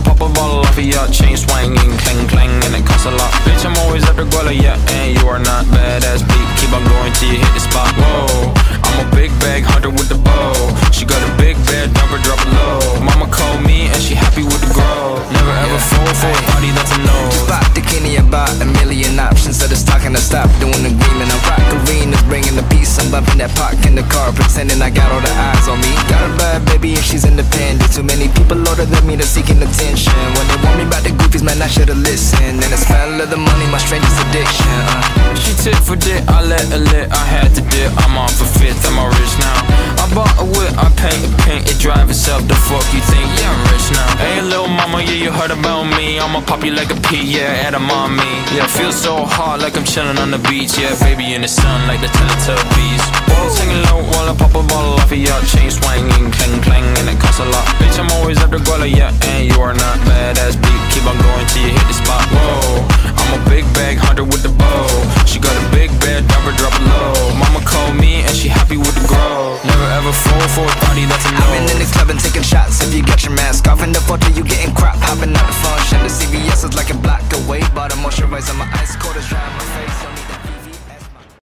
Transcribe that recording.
I pop a bottle off of your chain swinging, clang clang, and it costs a lot. Bitch, I'm always after Guala, yeah, and you are not badass beat. Keep on going till you hit the spot. Whoa, I'm a big bag hunter with the bow. She got a big bed, number drop it low. Mama called me and she happy with the grow. Never ever fall for a body that's a no. Spot the Kenny about a million options. So just talking to stop doing agreement. I'm rock arenas, bringing the peace. I'm bumping that park in the car, pretending I got all the eyes on me. Got a bad baby and she's independent. Too many people older than me that's seeking attention. When they want me about the goofies, man, I should've listened. And the smell of the money, my strangest addiction. Uh. She tit for dick, I let her lit, I had to dip. I'm on for fifth, I'm all rich now. I bought a whip, I paint a paint, it drive itself. The fuck you think? Yeah, I'm rich now. Hey, little mama, yeah, you heard about me. I'ma pop you like a pea, yeah, add a mommy. Yeah, feel so hot like I'm chilling on the beach. Yeah, baby in the sun like the Teletubbies. Whoa, singing low while I pop a bottle off of your chain swinging, clang clang, and it costs a lot. Guala, yeah, and you are not badass beat. Keep on going till you hit the spot. Whoa, I'm a big bag hunter with the bow. She got a big bed, never drop it low. Mama called me and she happy with the grow. Never ever fall for a party that's a no. I've been in the club and taking shots. If you got your mask off in the photo, you getting crap. Hopping out the function. The CVS is like a